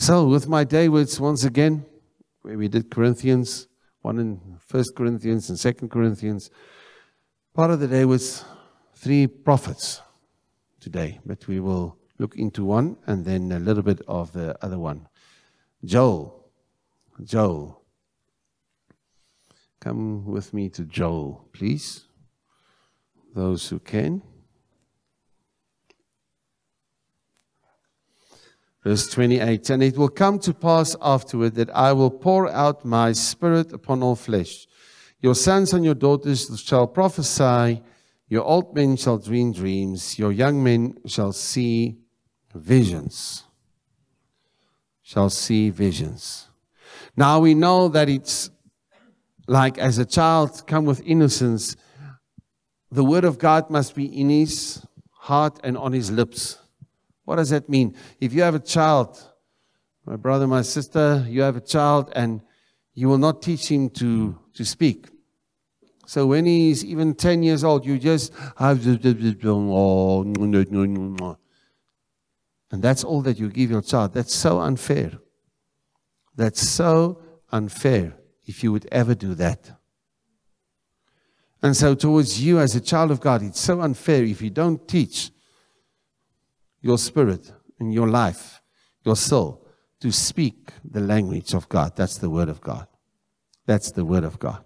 So, with my day words, once again, where we did Corinthians, one in First Corinthians and Second Corinthians, part of the day was three prophets today, but we will look into one and then a little bit of the other one. Joel. Joel. Come with me to Joel, please. Those who can. Verse 28 And it will come to pass afterward that I will pour out my spirit upon all flesh. Your sons and your daughters shall prophesy, your old men shall dream dreams, your young men shall see visions. Shall see visions. Now we know that it's like as a child come with innocence, the word of God must be in his heart and on his lips. What does that mean? If you have a child, my brother, my sister, you have a child and you will not teach him to, to speak. So when he's even 10 years old, you just have and that's all that you give your child. That's so unfair. That's so unfair if you would ever do that. And so, towards you as a child of God, it's so unfair if you don't teach your spirit and your life, your soul, to speak the language of God. That's the Word of God. That's the Word of God.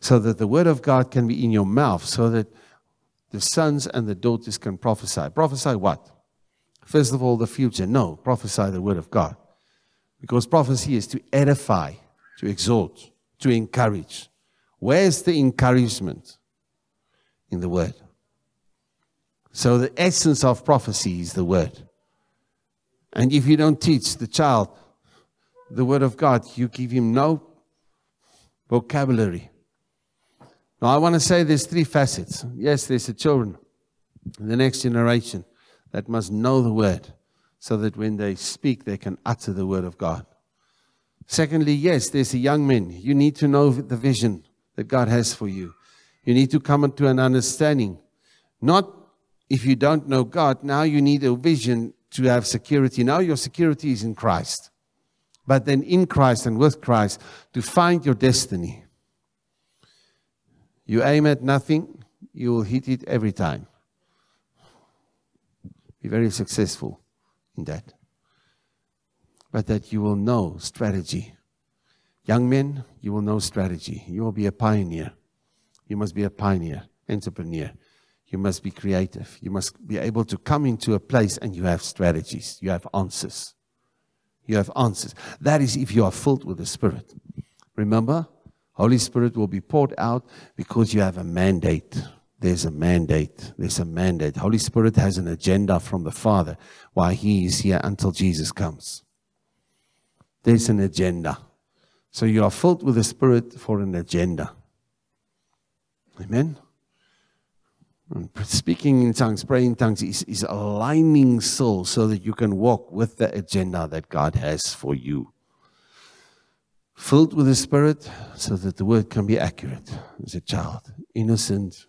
So that the Word of God can be in your mouth, so that the sons and the daughters can prophesy. Prophesy what? First of all, the future. No, prophesy the Word of God. Because prophecy is to edify, to exhort, to encourage. Where's the encouragement? In the Word. So the essence of prophecy is the word. And if you don't teach the child the word of God, you give him no vocabulary. Now, I want to say there's three facets. Yes, there's the children, the next generation that must know the word so that when they speak, they can utter the word of God. Secondly, yes, there's the young men. You need to know the vision that God has for you. You need to come into an understanding, not if you don't know God, now you need a vision to have security. Now your security is in Christ. But then in Christ and with Christ to find your destiny. You aim at nothing, you will hit it every time. Be very successful in that. But that you will know strategy. Young men, you will know strategy. You will be a pioneer. You must be a pioneer, entrepreneur. You must be creative. You must be able to come into a place and you have strategies. You have answers. You have answers. That is if you are filled with the Spirit. Remember, Holy Spirit will be poured out because you have a mandate. There's a mandate. There's a mandate. Holy Spirit has an agenda from the Father why He is here until Jesus comes. There's an agenda. So you are filled with the Spirit for an agenda. Amen. Speaking in tongues, praying in tongues is, is aligning soul so that you can walk with the agenda that God has for you. Filled with the Spirit so that the word can be accurate as a child, innocent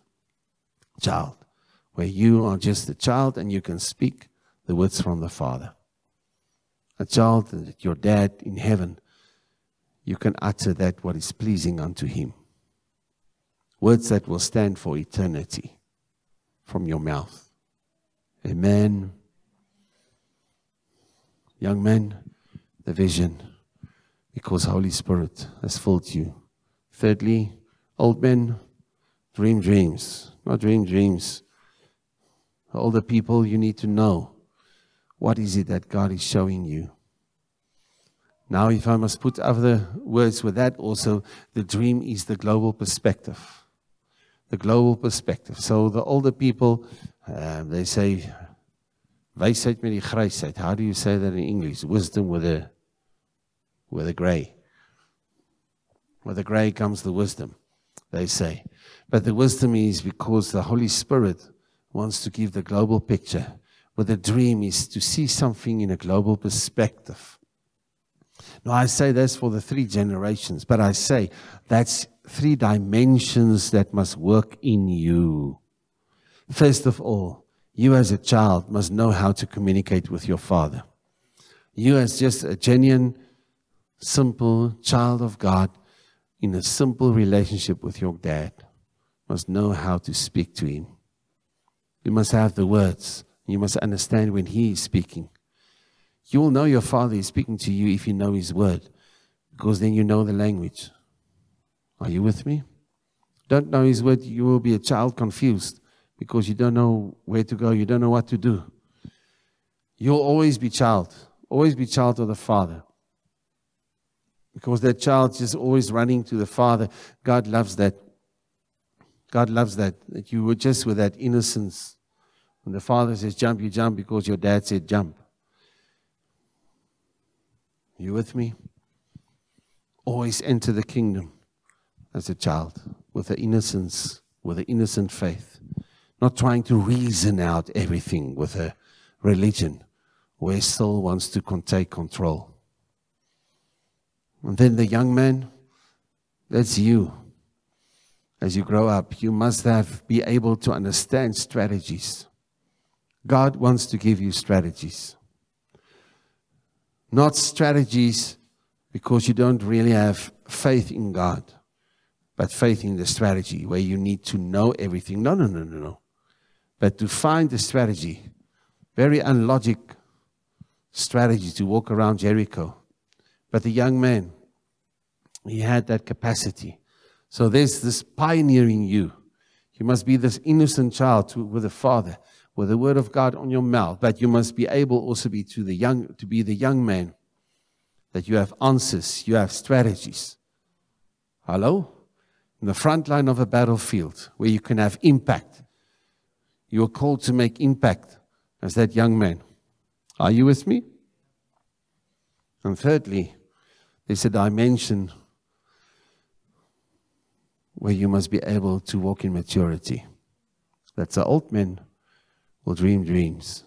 child, where you are just a child and you can speak the words from the Father. A child that your dad in heaven, you can utter that what is pleasing unto him. Words that will stand for eternity from your mouth. Amen. Young men, the vision, because Holy Spirit has filled you. Thirdly, old men, dream dreams. Not dream dreams. Older people, you need to know what is it that God is showing you. Now, if I must put other words with that also, the dream is the global perspective the global perspective. So the older people, uh, they say, wysheid met die. How do you say that in English? Wisdom with a with a gray. With the gray comes the wisdom, they say. But the wisdom is because the Holy Spirit wants to give the global picture. But the dream is to see something in a global perspective. Now, I say that's for the three generations, but I say that's three dimensions that must work in you. First of all, you as a child must know how to communicate with your father. You, as just a genuine, simple child of God in a simple relationship with your dad, must know how to speak to him. You must have the words. You must understand when he is speaking. You will know your father is speaking to you if you know his word, because then you know the language. Are you with me? Don't know his word, you will be a child confused because you don't know where to go, you don't know what to do. You'll always be child, always be child of the Father. Because that child is always running to the Father. God loves that. God loves that. That you were just with that innocence. When the Father says jump, you jump because your dad said jump. You with me? Always enter the kingdom as a child with an innocence, with an innocent faith. Not trying to reason out everything with a religion where still wants to take control. And then the young man, that's you. As you grow up, you must have be able to understand strategies. God wants to give you strategies. Not strategies because you don't really have faith in God, but faith in the strategy where you need to know everything. No, no, no, no, no. But to find the strategy, very unlogic strategy to walk around Jericho. But the young man, he had that capacity. So there's this pioneering you. You must be this innocent child to, with a father, with the word of God on your mouth. But you must be able also be to the young to be the young man that you have answers, you have strategies. Hello? In the front line of a battlefield where you can have impact. You are called to make impact as that young man. Are you with me? And thirdly, there's a dimension where you must be able to walk in maturity. That's the old men will dream dreams.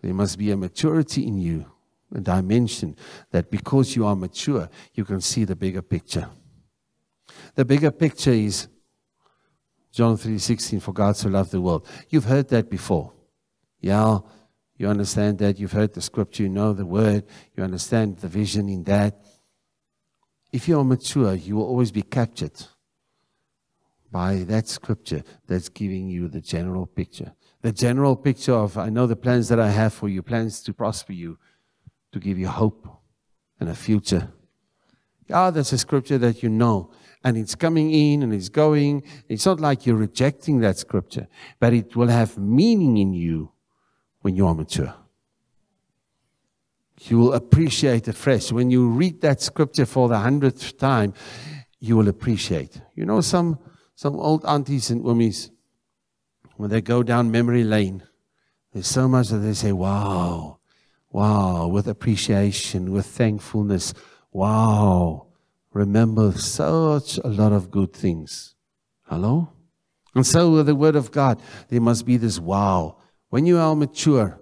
There must be a maturity in you, a dimension that because you are mature, you can see the bigger picture. The bigger picture is John 3:16 for God so loved the world. You've heard that before. Yeah, you understand that. You've heard the scripture, you know the word, you understand the vision in that. If you are mature, you will always be captured by that scripture that's giving you the general picture. The general picture of, I know the plans that I have for you, plans to prosper you, to give you hope and a future. Ah, that's a scripture that you know. And it's coming in and it's going. It's not like you're rejecting that scripture, but it will have meaning in you when you are mature. You will appreciate afresh. When you read that scripture for the hundredth time, you will appreciate. You know, some, some old aunties and ummies, when they go down memory lane, there's so much that they say, wow, wow, with appreciation, with thankfulness, wow, remember such a lot of good things. Hello? And so with the Word of God, there must be this wow. When you are mature,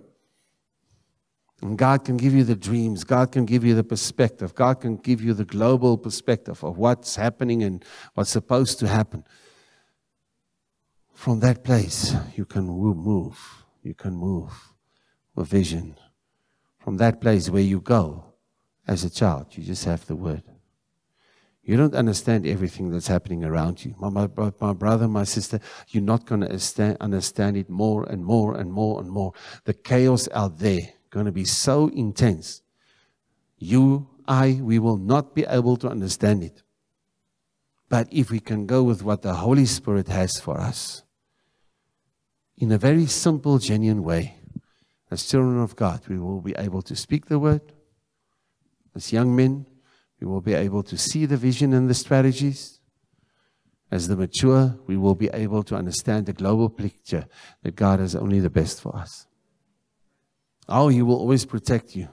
and God can give you the dreams, God can give you the perspective, God can give you the global perspective of what's happening and what's supposed to happen. From that place, you can move. You can move with vision. From that place where you go as a child, you just have the word. You don't understand everything that's happening around you. My, my, my brother, my sister, you're not going to understand it more and more and more and more. The chaos out there going to be so intense. You, I, we will not be able to understand it. But if we can go with what the Holy Spirit has for us, in a very simple, genuine way, as children of God, we will be able to speak the word. As young men, we will be able to see the vision and the strategies. As the mature, we will be able to understand the global picture that God has only the best for us. Oh, He will always protect you.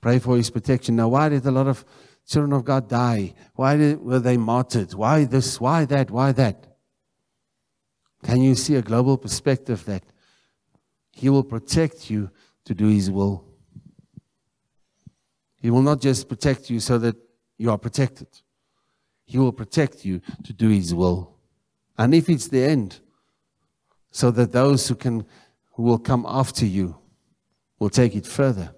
Pray for His protection. Now, why did a lot of children of God die? Why did, were they martyred? Why this? Why that? Why that? Can you see a global perspective that He will protect you to do His will? He will not just protect you so that you are protected. He will protect you to do His will. And if it's the end, so that those who can who will come after you will take it further.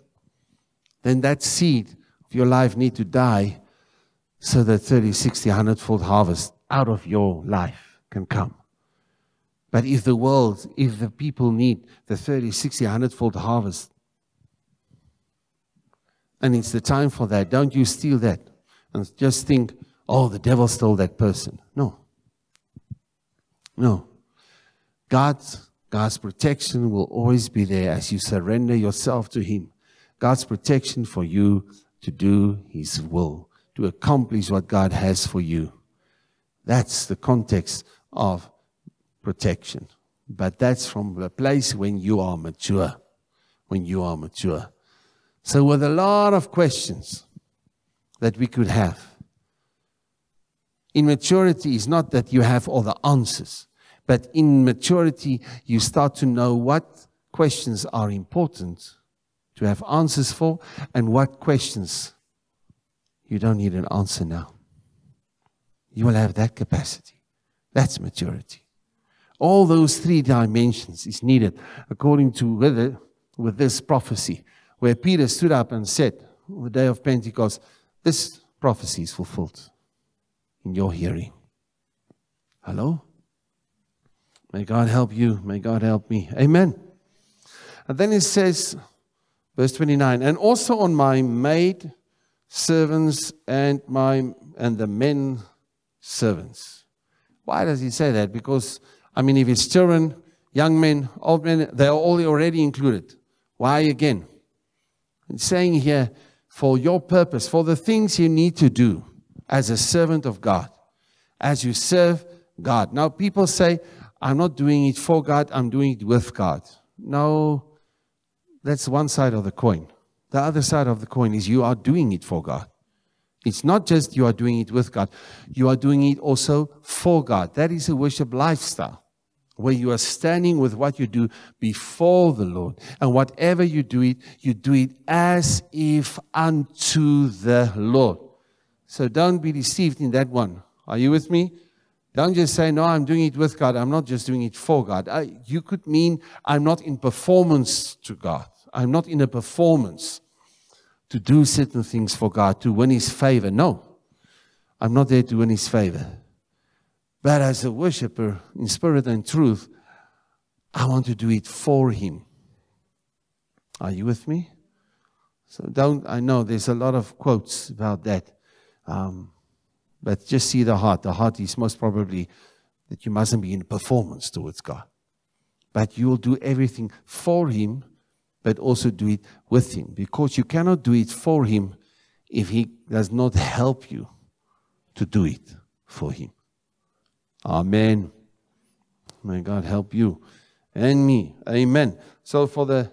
Then that seed of your life need to die so that 30, 60, 100 fold harvest out of your life can come. But if the world, if the people need the 30, 60, 100 fold harvest, and it's the time for that, don't you steal that and just think, oh, the devil stole that person. No. No. God's, God's protection will always be there as you surrender yourself to Him. God's protection for you to do His will, to accomplish what God has for you. That's the context of protection. But that's from the place when you are mature. When you are mature. So, with a lot of questions that we could have, immaturity is not that you have all the answers, but in maturity, you start to know what questions are important to have answers for and what questions you don't need an answer now. You will have that capacity. That's maturity. All those three dimensions is needed according to with, with this prophecy, where Peter stood up and said, on the day of Pentecost, this prophecy is fulfilled in your hearing. Hello? May God help you. May God help me. Amen. And then it says, verse 29, and also on my maid servants and my and the men servants. Why does he say that? Because I mean, if it's children, young men, old men, they're all already included. Why again? It's saying here, for your purpose, for the things you need to do as a servant of God, as you serve God. Now, people say, I'm not doing it for God, I'm doing it with God. No, that's one side of the coin. The other side of the coin is you are doing it for God. It's not just you are doing it with God, you are doing it also for God. That is a worship lifestyle where you are standing with what you do before the Lord. And whatever you do it, you do it as if unto the Lord. So don't be deceived in that one. Are you with me? Don't just say, No, I'm doing it with God. I'm not just doing it for God. I, you could mean, I'm not in performance to God. I'm not in a performance to do certain things for God, to win His favor. No, I'm not there to win His favor. But as a worshiper in spirit and truth, I want to do it for Him. Are you with me? So don't, I know there's a lot of quotes about that. Um, but just see the heart. The heart is most probably that you mustn't be in performance towards God. But you will do everything for Him but also do it with Him. Because you cannot do it for Him if He does not help you to do it for Him. Amen. May God help you and me. Amen. So for the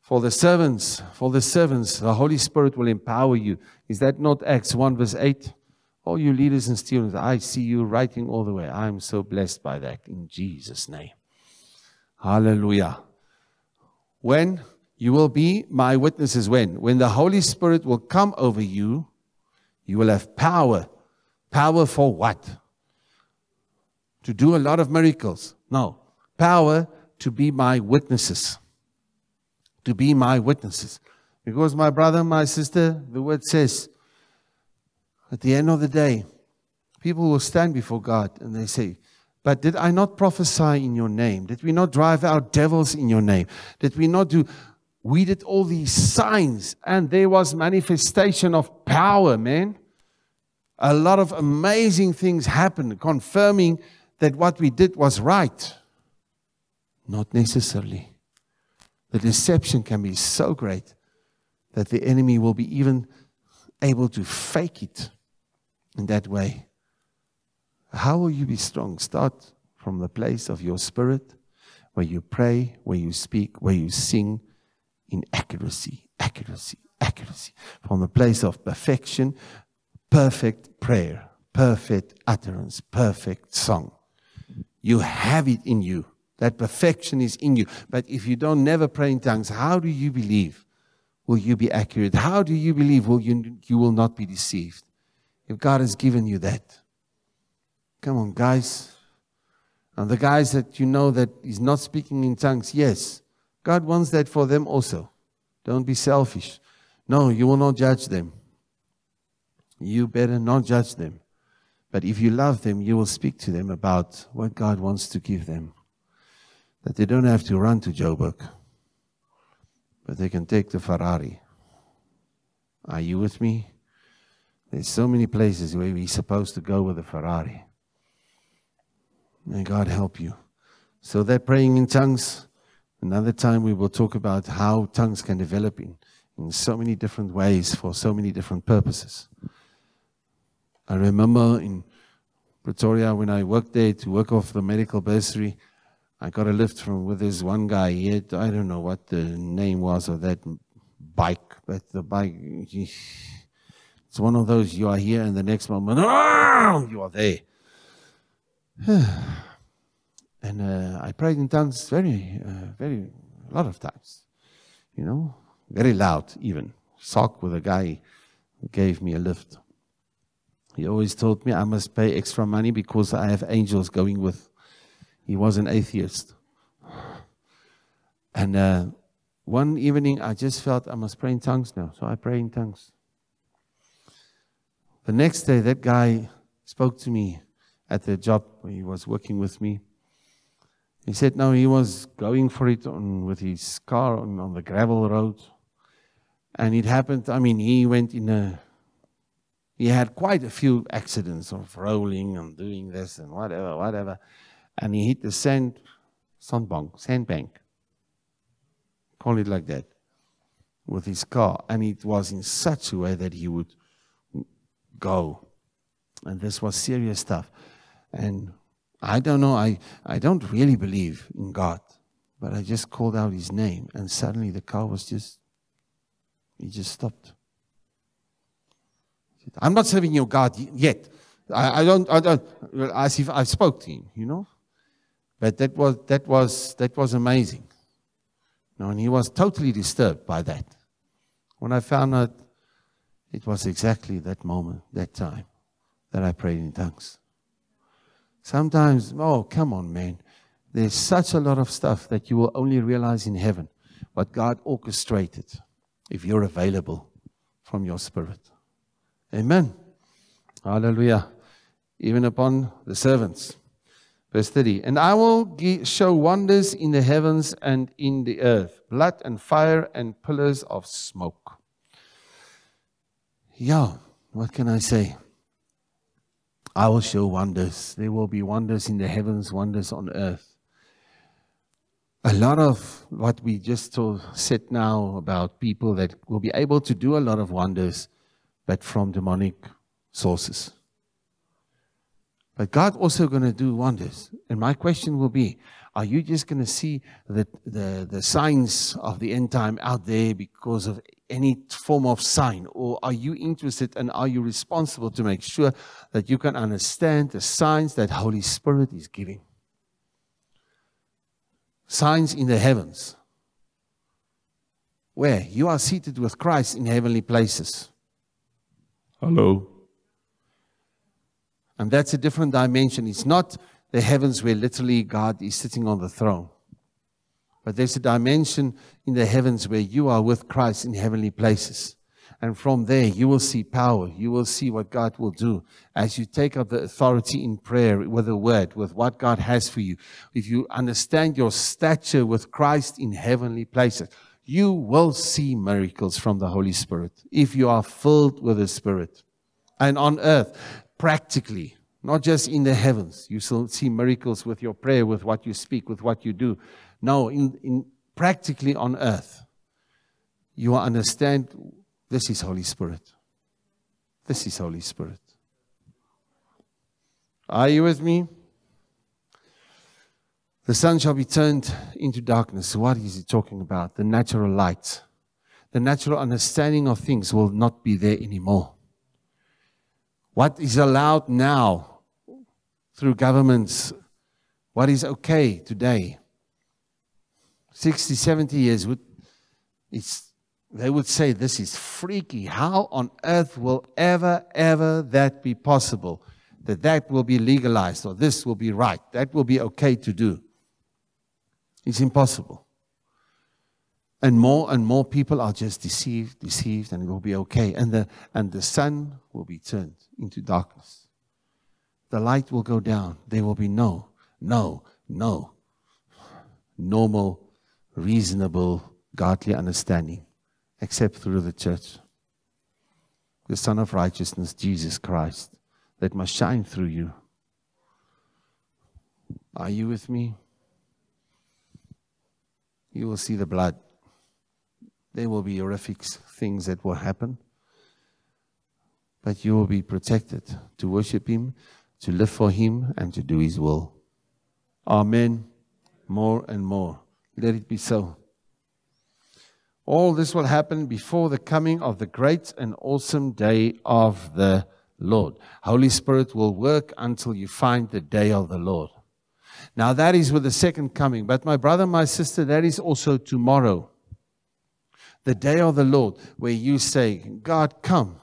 for the servants, for the servants, the Holy Spirit will empower you. Is that not Acts 1 verse 8? All you leaders and students, I see you writing all the way. I'm so blessed by that in Jesus' name. Hallelujah. When you will be my witnesses when? When the Holy Spirit will come over you, you will have power. Power for what? To do a lot of miracles. No. Power to be my witnesses. To be my witnesses. Because, my brother, my sister, the word says, at the end of the day, people will stand before God and they say, But did I not prophesy in your name? Did we not drive out devils in your name? Did we not do we did all these signs and there was manifestation of power, man. A lot of amazing things happened, confirming that what we did was right. Not necessarily. The deception can be so great that the enemy will be even able to fake it in that way. How will you be strong? Start from the place of your spirit, where you pray, where you speak, where you sing in accuracy, accuracy, accuracy. From the place of perfection, perfect prayer, perfect utterance, perfect song. You have it in you. That perfection is in you. But if you don't never pray in tongues, how do you believe? Will you be accurate? How do you believe will you, you will not be deceived? If God has given you that. Come on, guys. And the guys that you know that is not speaking in tongues, yes, God wants that for them also. Don't be selfish. No, you will not judge them. You better not judge them. But if you love them, you will speak to them about what God wants to give them. That they don't have to run to Joburg, but they can take the Ferrari. Are you with me? There's so many places where we're supposed to go with a Ferrari. May God help you. So that praying in tongues, another time we will talk about how tongues can develop in, in so many different ways for so many different purposes. I remember in Pretoria when I worked there to work off the medical bursary, I got a lift from with this one guy. He had, I don't know what the name was of that bike, but the bike, it's one of those you are here and the next moment, oh, you are there. and uh, I prayed in tongues very, uh, very, a lot of times, you know, very loud even. Sock with a guy gave me a lift. He always told me I must pay extra money because I have angels going with. He was an atheist. And uh, one evening I just felt I must pray in tongues now. So I pray in tongues. The next day, that guy spoke to me at the job where he was working with me. He said, no, he was going for it on, with his car on, on the gravel road. And it happened, I mean, he went in a, he had quite a few accidents of rolling and doing this and whatever, whatever. And he hit the sand, sandbank, sandbank. Call it like that. With his car. And it was in such a way that he would go. And this was serious stuff. And I don't know, I, I don't really believe in God, but I just called out his name, and suddenly the car was just, he just stopped. I'm not serving your God yet. I, I don't, I don't, as if I spoke to him, you know. But that was, that was, that was amazing. Know, and he was totally disturbed by that. When I found out it was exactly that moment, that time, that I prayed in tongues. Sometimes, oh, come on, man. There's such a lot of stuff that you will only realize in heaven what God orchestrated if you're available from your spirit. Amen. Hallelujah. Even upon the servants. Verse 30. And I will show wonders in the heavens and in the earth blood and fire and pillars of smoke. Yeah, what can I say? I will show wonders. There will be wonders in the heavens, wonders on earth. A lot of what we just said now about people that will be able to do a lot of wonders, but from demonic sources. But God also going to do wonders. And my question will be, are you just going to see the, the, the signs of the end time out there because of any form of sign? Or are you interested and are you responsible to make sure that you can understand the signs that Holy Spirit is giving? Signs in the heavens. Where? You are seated with Christ in heavenly places. Hello. And that's a different dimension. It's not the heavens where literally God is sitting on the throne. But there's a dimension in the heavens where you are with Christ in heavenly places. And from there, you will see power. You will see what God will do as you take up the authority in prayer with the word, with what God has for you. If you understand your stature with Christ in heavenly places, you will see miracles from the Holy Spirit if you are filled with the Spirit. And on earth, practically, not just in the heavens. You shall see miracles with your prayer, with what you speak, with what you do. No, in, in practically on earth, you will understand this is Holy Spirit. This is Holy Spirit. Are you with me? The sun shall be turned into darkness. What is he talking about? The natural light. The natural understanding of things will not be there anymore. What is allowed now through governments what is okay today. 60, 70 years, would, it's, they would say this is freaky. How on earth will ever, ever that be possible? That that will be legalized or this will be right. That will be okay to do. It's impossible. And more and more people are just deceived, deceived, and it will be okay. And the, and the sun will be turned into darkness. The light will go down. There will be no, no, no normal, reasonable, godly understanding except through the church. The Son of Righteousness, Jesus Christ, that must shine through you. Are you with me? You will see the blood. There will be horrific things that will happen. But you will be protected to worship Him, to live for Him, and to do His will. Amen. More and more. Let it be so. All this will happen before the coming of the great and awesome day of the Lord. Holy Spirit will work until you find the day of the Lord. Now, that is with the second coming. But, my brother, my sister, that is also tomorrow. The day of the Lord, where you say, God, come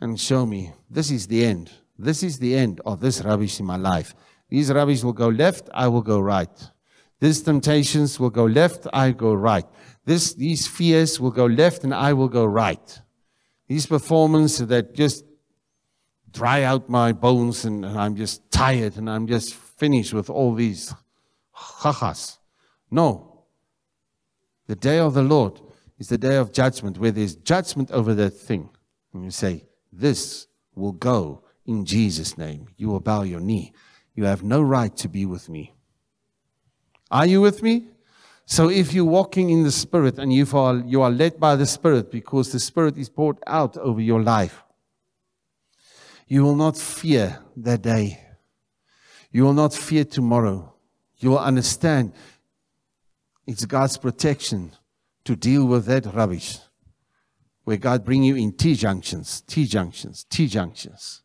and show me. This is the end. This is the end of this rubbish in my life. These rubbish will go left, I will go right. These temptations will go left, I go right. This, these fears will go left and I will go right. These performances that just dry out my bones and, and I'm just tired and I'm just finished with all these chachas. No. The day of the Lord is the day of judgment where there's judgment over that thing. And you say, This will go in Jesus' name. You will bow your knee. You have no right to be with me. Are you with me? So if you're walking in the Spirit and you are, you are led by the Spirit because the Spirit is poured out over your life, you will not fear that day. You will not fear tomorrow. You will understand it's God's protection to deal with that rubbish. Where God bring you in T junctions, T junctions, T junctions.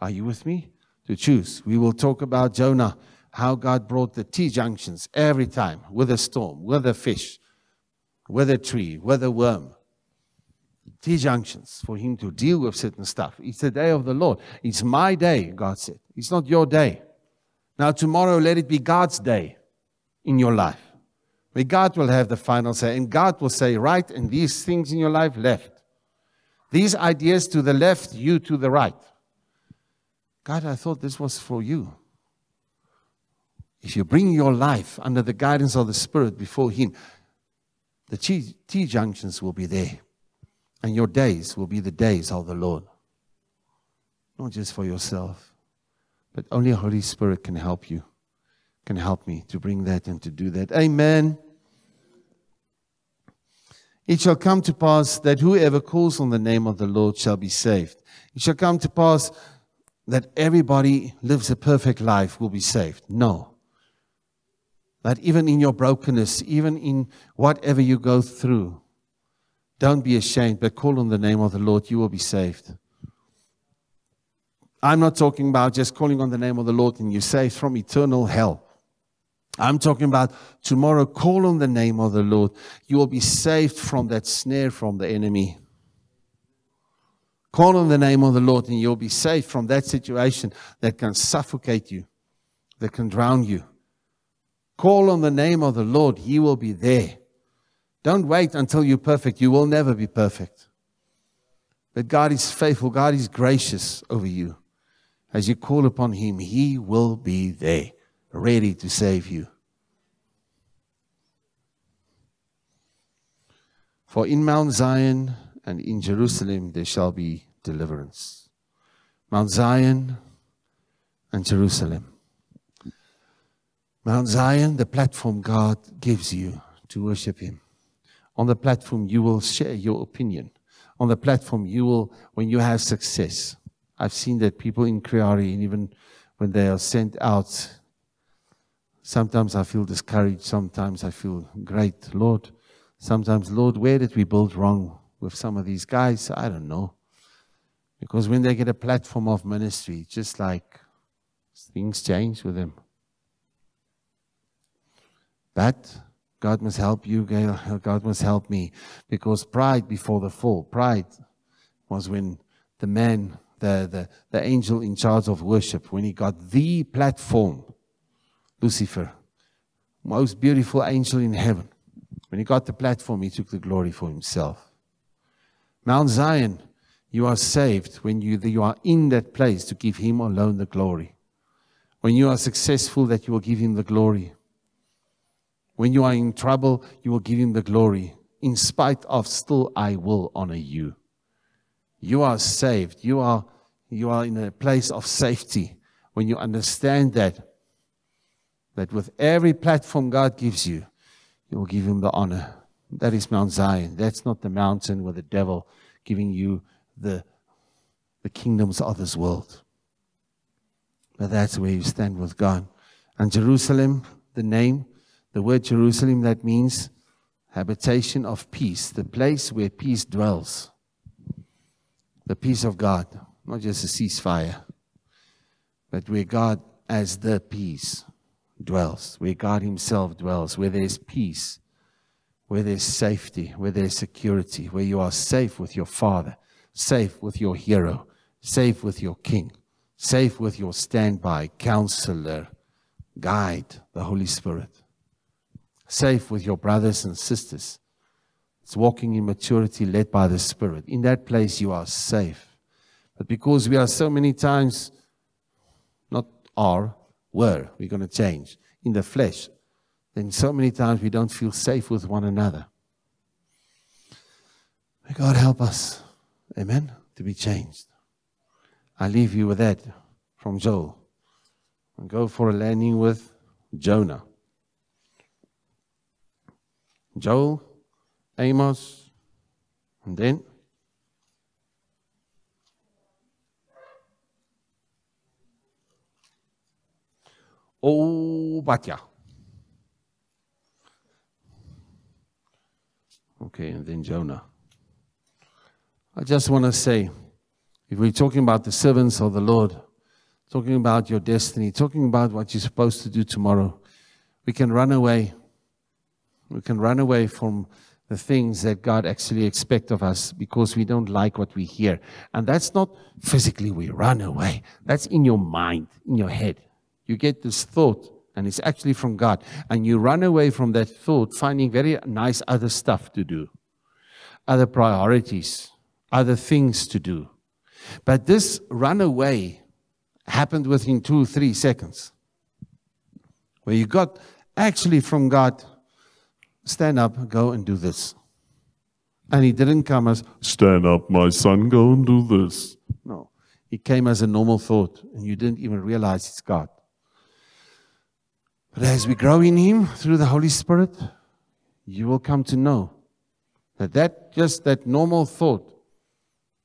Are you with me? To choose. We will talk about Jonah, how God brought the T junctions every time with a storm, with a fish, with a tree, with a worm. T junctions for him to deal with certain stuff. It's the day of the Lord. It's my day, God said. It's not your day. Now, tomorrow, let it be God's day in your life. Where God will have the final say, and God will say right, and these things in your life left. These ideas to the left, you to the right. God, I thought this was for you. If you bring your life under the guidance of the Spirit before Him, the T junctions will be there. And your days will be the days of the Lord. Not just for yourself, but only Holy Spirit can help you, can help me to bring that and to do that. Amen. It shall come to pass that whoever calls on the name of the Lord shall be saved. It shall come to pass that everybody lives a perfect life will be saved. No. That even in your brokenness, even in whatever you go through, don't be ashamed, but call on the name of the Lord. You will be saved. I'm not talking about just calling on the name of the Lord and you're saved from eternal hell. I'm talking about tomorrow, call on the name of the Lord. You will be saved from that snare from the enemy. Call on the name of the Lord and you'll be saved from that situation that can suffocate you, that can drown you. Call on the name of the Lord, He will be there. Don't wait until you're perfect. You will never be perfect. But God is faithful, God is gracious over you. As you call upon Him, He will be there, ready to save you. For in Mount Zion and in Jerusalem there shall be deliverance. Mount Zion and Jerusalem. Mount Zion, the platform God gives you to worship Him. On the platform, you will share your opinion. On the platform, you will, when you have success. I've seen that people in Creary, and even when they are sent out, sometimes I feel discouraged. Sometimes I feel great, Lord. Sometimes, Lord, where did we build wrong with some of these guys? I don't know. Because when they get a platform of ministry, just like things change with them. But God must help you, Gail. God must help me. Because pride before the fall, pride was when the man, the, the, the angel in charge of worship, when he got the platform, Lucifer, most beautiful angel in heaven, When he got the platform, he took the glory for himself. Mount Zion, you are saved when you, you are in that place to give him alone the glory. When you are successful, that you will give him the glory. When you are in trouble, you will give him the glory. In spite of, still I will honor you. You are saved. You are, you are in a place of safety when you understand that. That with every platform God gives you, you will give him the honor. That is Mount Zion. That's not the mountain with the devil giving you the, the kingdoms of this world. But that's where you stand with God. And Jerusalem, the name, the word Jerusalem, that means habitation of peace, the place where peace dwells. The peace of God, not just a ceasefire, but where God, as the peace, dwells, where God Himself dwells, where there's peace, where there's safety, where there's security, where you are safe with your Father, safe with your hero, safe with your King, safe with your standby, counselor, guide, the Holy Spirit safe with your brothers and sisters. It's walking in maturity led by the Spirit. In that place, you are safe. But because we are so many times, not are, were, we're going to change, in the flesh, then so many times we don't feel safe with one another. May God help us, amen, to be changed. I leave you with that from Joel. And go for a landing with Jonah. Joel, Amos, and then Obadiah. Okay, and then Jonah. I just want to say, if we're talking about the servants of the Lord, talking about your destiny, talking about what you're supposed to do tomorrow, we can run away we can run away from the things that God actually expects of us because we don't like what we hear. And that's not physically we run away. That's in your mind, in your head. You get this thought and it's actually from God. And you run away from that thought, finding very nice other stuff to do, other priorities, other things to do. But this run away happened within two, three seconds. Where you got actually from God stand up, go and do this. And he didn't come as, stand up, my son, go and do this. No. He came as a normal thought, and you didn't even realize it's God. But as we grow in Him through the Holy Spirit, you will come to know that that just that normal thought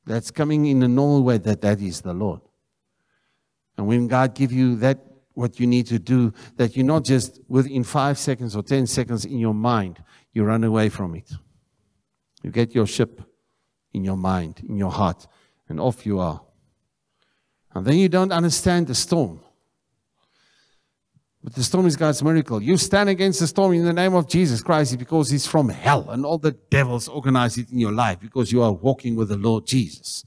that's coming in a normal way, that that is the Lord. And when God give you that what you need to do, that you're not just within five seconds or 10 seconds in your mind, you run away from it. You get your ship in your mind, in your heart, and off you are. And then you don't understand the storm. But the storm is God's miracle. You stand against the storm in the name of Jesus Christ because it's from hell and all the devils organize it in your life because you are walking with the Lord Jesus.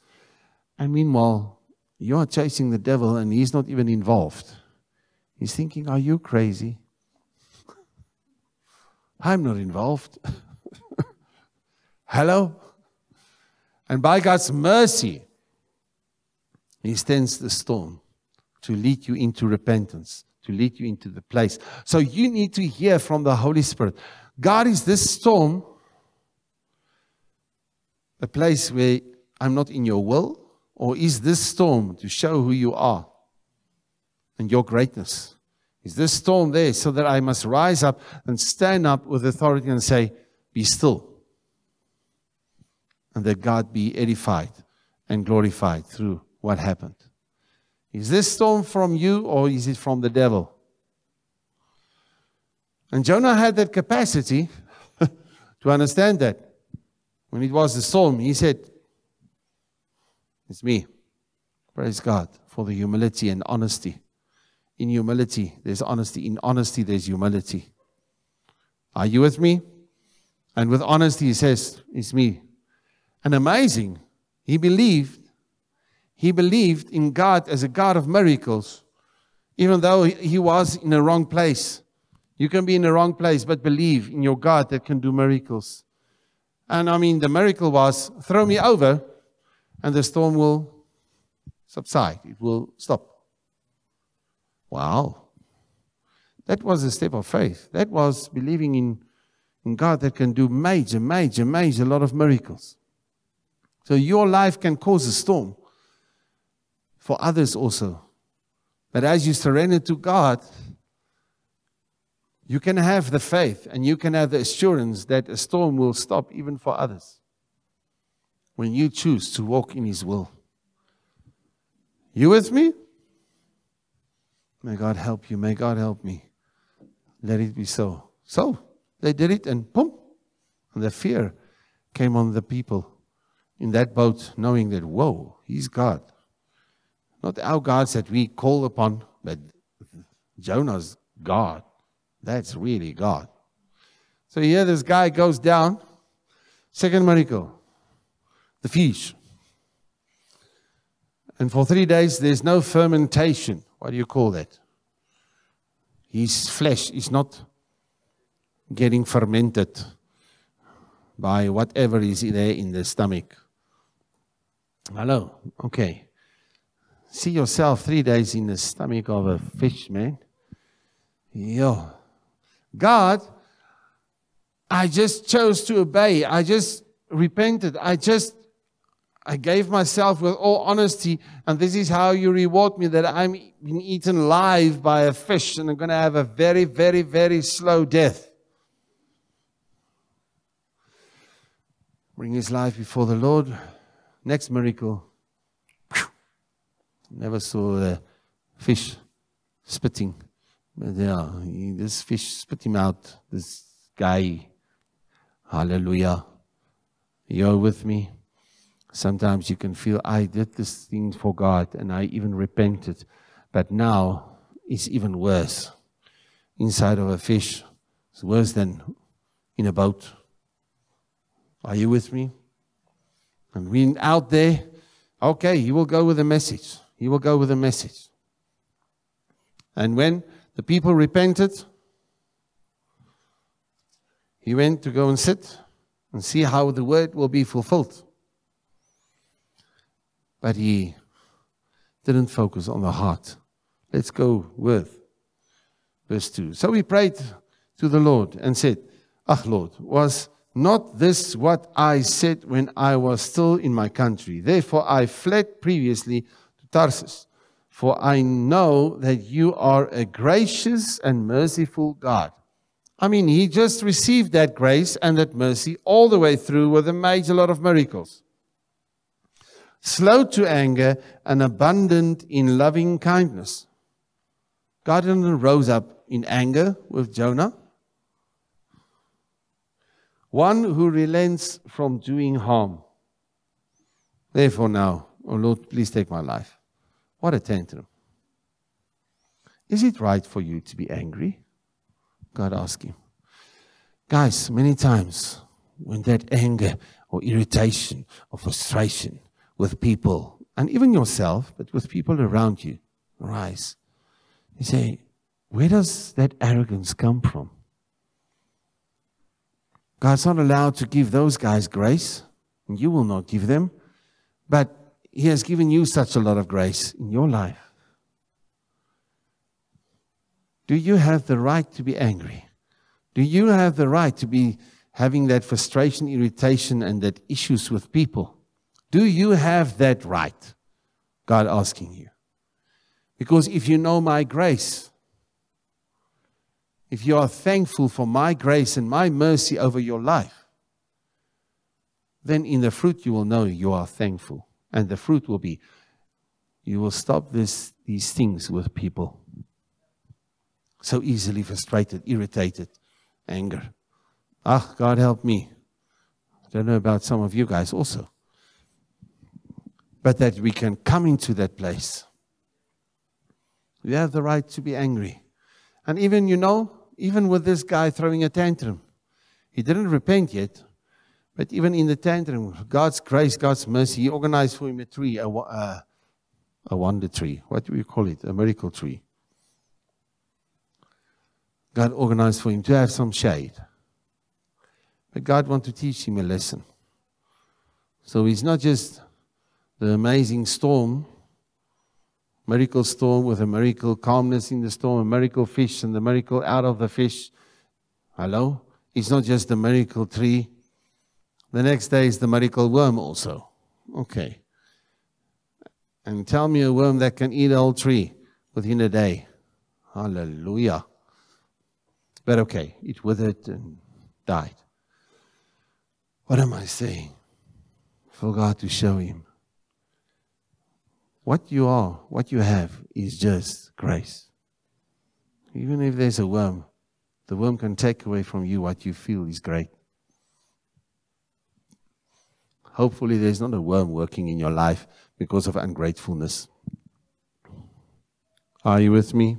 And meanwhile, you are chasing the devil and he's not even involved. He's thinking, Are you crazy? I'm not involved. Hello? And by God's mercy, He stands the storm to lead you into repentance, to lead you into the place. So you need to hear from the Holy Spirit. God is this storm, a place where I'm not in your will, or is this storm to show who you are? And your greatness? Is this storm there so that I must rise up and stand up with authority and say, Be still? And that God be edified and glorified through what happened. Is this storm from you or is it from the devil? And Jonah had that capacity to understand that. When it was the storm, he said, It's me. Praise God for the humility and honesty in humility, there's honesty. In honesty, there's humility. Are you with me? And with honesty, he says, It's me. And amazing, he believed. He believed in God as a God of miracles, even though he was in the wrong place. You can be in the wrong place, but believe in your God that can do miracles. And I mean, the miracle was throw me over, and the storm will subside, it will stop. Wow. That was a step of faith. That was believing in, in God that can do major, major, major, a lot of miracles. So your life can cause a storm for others also. But as you surrender to God, you can have the faith and you can have the assurance that a storm will stop even for others when you choose to walk in His will. You with me? May God help you. May God help me. Let it be so. So they did it, and boom, and the fear came on the people in that boat, knowing that, whoa, He's God. Not our gods that we call upon, but Jonah's God. That's really God. So here this guy goes down. Second miracle, the fish. And for three days, there's no fermentation. What do you call that? His flesh is not getting fermented by whatever is there in the stomach. Hello? Okay. See yourself three days in the stomach of a fish, man. Yo. God, I just chose to obey. I just repented. I just I gave myself with all honesty, and this is how you reward me that I'm being eaten live by a fish and I'm going to have a very, very, very slow death. Bring his life before the Lord. Next miracle. Never saw a fish spitting. But yeah, this fish spit him out. This guy. Hallelujah. You're with me? Sometimes you can feel, I did this thing for God and I even repented. But now it's even worse. Inside of a fish, it's worse than in a boat. Are you with me? And we out there, okay, he will go with a message. He will go with a message. And when the people repented, he went to go and sit and see how the word will be fulfilled. But he didn't focus on the heart. Let's go with verse 2. So he prayed to the Lord and said, Ah, Lord, was not this what I said when I was still in my country? Therefore I fled previously to Tarshish, for I know that you are a gracious and merciful God. I mean, he just received that grace and that mercy all the way through with a major lot of miracles slow to anger, and abundant in loving kindness. God didn't rose up in anger with Jonah. One who relents from doing harm. Therefore, now, oh Lord, please take my life. What a tantrum. Is it right for you to be angry? God asked him. Guys, many times when that anger or irritation or frustration with people, and even yourself, but with people around you, rise. You say, where does that arrogance come from? God's not allowed to give those guys grace, and you will not give them, but He has given you such a lot of grace in your life. Do you have the right to be angry? Do you have the right to be having that frustration, irritation, and that issues with people? Do you have that right? God asking you. Because if you know my grace, if you are thankful for my grace and my mercy over your life, then in the fruit you will know you are thankful. And the fruit will be you will stop this, these things with people. So easily frustrated, irritated, anger. Ah, God help me. I don't know about some of you guys also but that we can come into that place. We have the right to be angry. And even, you know, even with this guy throwing a tantrum, he didn't repent yet, but even in the tantrum, God's grace, God's mercy, He organized for him a tree, a, a, a wonder tree. What do we call it? A miracle tree. God organized for him to have some shade. But God wanted to teach him a lesson. So he's not just the amazing storm, miracle storm with a miracle calmness in the storm, a miracle fish and the miracle out of the fish. Hello? It's not just the miracle tree. The next day is the miracle worm also. Okay. And tell me a worm that can eat a whole tree within a day. Hallelujah. But okay, it withered and died. What am I saying? For God to show him. What you are, what you have, is just grace. Even if there's a worm, the worm can take away from you what you feel is great. Hopefully, there's not a worm working in your life because of ungratefulness. Are you with me?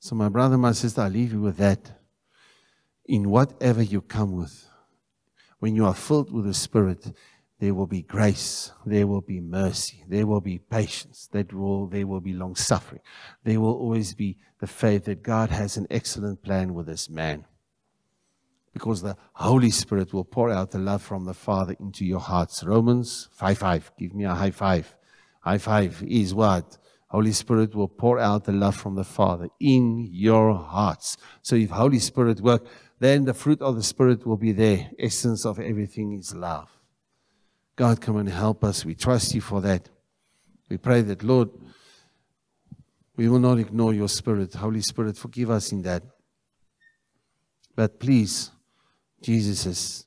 So, my brother, my sister, I leave you with that. In whatever you come with, when you are filled with the Spirit, there will be grace, there will be mercy, there will be patience, that will, there will be long suffering. There will always be the faith that God has an excellent plan with this man. Because the Holy Spirit will pour out the love from the Father into your hearts. Romans 5 5. Give me a high five. High five is what? Holy Spirit will pour out the love from the Father in your hearts. So if Holy Spirit work, then the fruit of the Spirit will be there. Essence of everything is love. God, come and help us. We trust you for that. We pray that, Lord, we will not ignore your Spirit. Holy Spirit, forgive us in that. But please, Jesus, as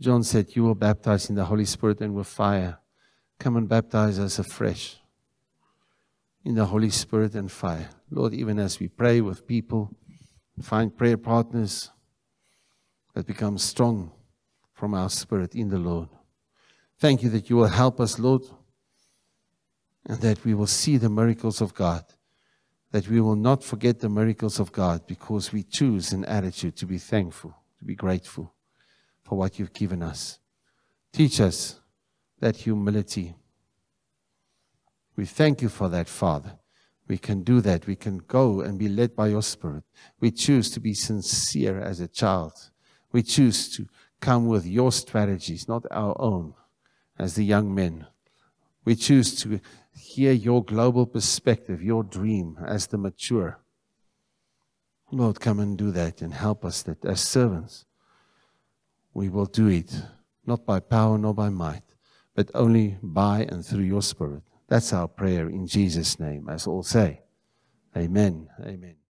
John said, you were baptized in the Holy Spirit and with fire. Come and baptize us afresh in the Holy Spirit and fire. Lord, even as we pray with people, find prayer partners that become strong from our spirit in the Lord. Thank you that you will help us, Lord, and that we will see the miracles of God, that we will not forget the miracles of God because we choose an attitude to be thankful, to be grateful for what you've given us. Teach us that humility. We thank you for that, Father. We can do that. We can go and be led by your Spirit. We choose to be sincere as a child. We choose to come with your strategies, not our own as the young men. We choose to hear your global perspective, your dream as the mature. Lord, come and do that and help us that as servants, we will do it not by power nor by might, but only by and through your Spirit. That's our prayer in Jesus' name, as all say. Amen. Amen.